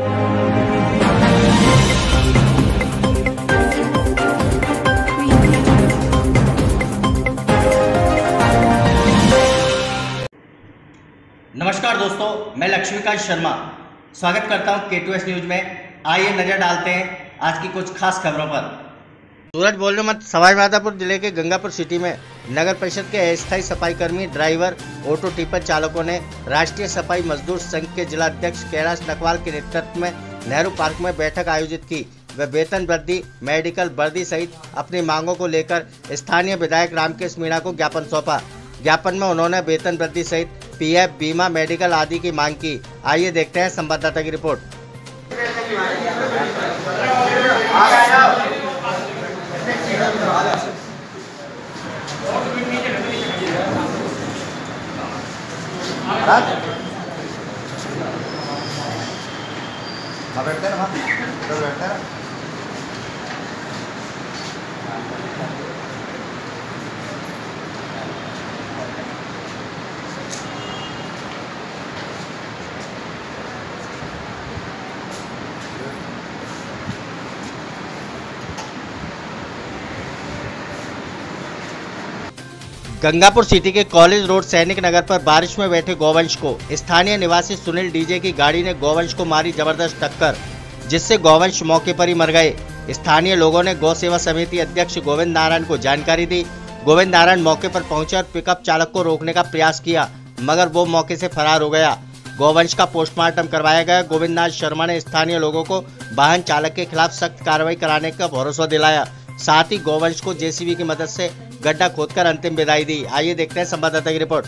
नमस्कार दोस्तों, मैं लक्ष्मीकांत शर्मा। स्वागत करता हूँ के न्यूज़ में। आइए नज़र डालते हैं आज की कुछ खास खबरों पर। सूरज बोल रहे मत सवाई माधापुर ज़िले के गंगापुर सिटी में नगर परिषद के अस्थायी सफ़ाई कर्मी ड्राइवर, ऑटो टिपर चालकों ने राष्ट्रीय सफ़ाई मजदूर संघ के जिला अध्यक्ष कैलाश नकवाल के नेतृत्व में नेहरू पार्क में बैठक आयोजित की। व वेतन वृद्धि, मेडिकल वर्दी सहित अपनी मांगों को लेकर स्थानीय विधायक रामकेश मीणा को ज्ञापन सौंपा। ज्ञापन में उन्होंने वेतन वृद्धि सहित पीएफ, बीमा, मेडिकल आदि की मांग की। आइए देखते हैं संवाददाता की रिपोर्ट। हाँ बैठते हैं ना बैठते हैं गंगापुर सिटी के कॉलेज रोड सैनिक नगर पर बारिश में बैठे गौवंश को। स्थानीय निवासी सुनील डीजे की गाड़ी ने गौवंश को मारी ज़बरदस्त टक्कर, जिससे गौवंश मौके पर ही मर गए। स्थानीय लोगों ने गौ सेवा समिति अध्यक्ष गोविंद नारायण को जानकारी दी। गोविंद नारायण मौके पर पहुँचे और पिकअप चालक को रोकने का प्रयास किया, मगर वो मौके से फरार हो गया। गौवंश का पोस्टमार्टम करवाया गया। गोविंद नाथ शर्मा ने स्थानीय लोगों को वाहन चालक के खिलाफ सख्त कार्रवाई कराने का भरोसा दिलाया। साथ ही गोवंश को जेसीबी की मदद से गड्ढा खोदकर अंतिम विदाई दी। आइए देखते हैं संवाददाता की रिपोर्ट।